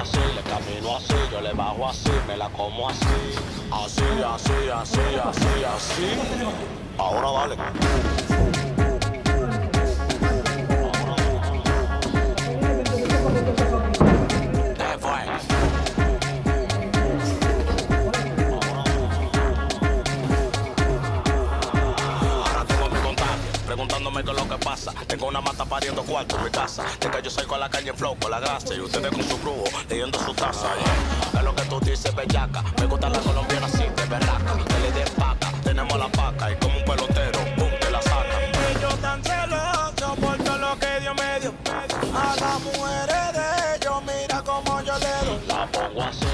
así, le camino así, yo le bajo así, me la como así. Así, así, así, así, así. Ahora dale. Lo que pasa. Tengo una mata pariendo cuarto en mi casa. De que yo salgo a la calle en flow con la grasa y ustedes con su brujo leyendo su taza. Yeah. Es lo que tú dices, bellaca. Me gusta la colombiana así, de berraca. Que le den paca, tenemos la paca y como un pelotero, pum, te la saca. Ellos tan celosos por todo lo que Dios me dio. A las mujeres de ellos, mira como yo le doy. La pongo así,